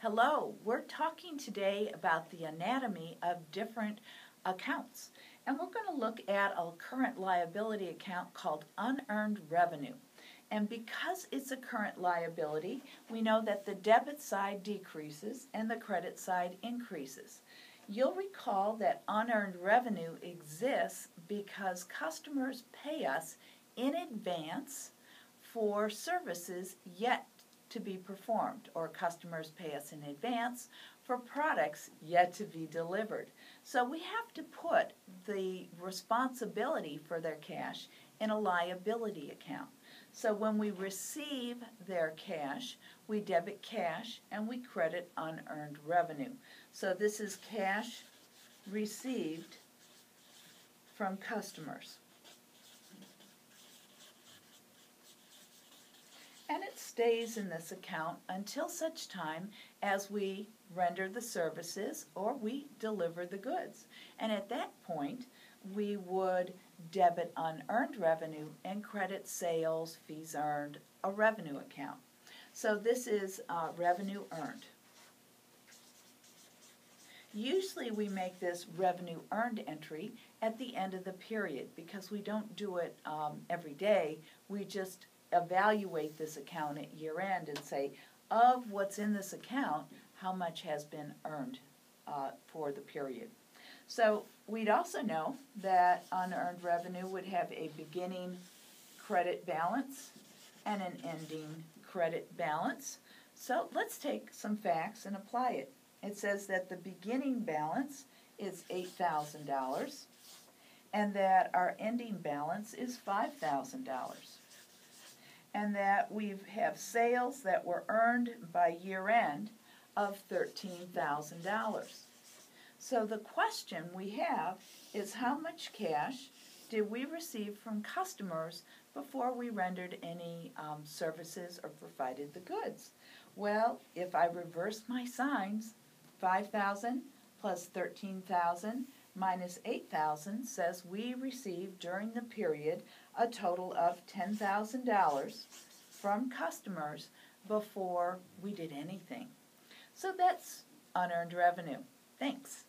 Hello, we're talking today about the anatomy of different accounts. And we're going to look at a current liability account called unearned revenue. And because it's a current liability, we know that the debit side decreases and the credit side increases. You'll recall that unearned revenue exists because customers pay us in advance for services yet to be performed, or customers pay us in advance for products yet to be delivered. So we have to put the responsibility for their cash in a liability account. So when we receive their cash, we debit cash and we credit unearned revenue. So this is cash received from customers. And it stays in this account until such time as we render the services or we deliver the goods. And at that point, we would debit unearned revenue and credit sales, fees earned, a revenue account. So this is uh, revenue earned. Usually we make this revenue earned entry at the end of the period because we don't do it um, every day. We just evaluate this account at year end and say, of what's in this account, how much has been earned uh, for the period. So we'd also know that unearned revenue would have a beginning credit balance and an ending credit balance. So let's take some facts and apply it. It says that the beginning balance is $8,000 and that our ending balance is $5,000 and that we have sales that were earned by year end of $13,000. So the question we have is how much cash did we receive from customers before we rendered any um, services or provided the goods? Well, if I reverse my signs, 5,000 plus 13,000 minus 8,000 says we received during the period a total of $10,000 from customers before we did anything. So that's unearned revenue. Thanks.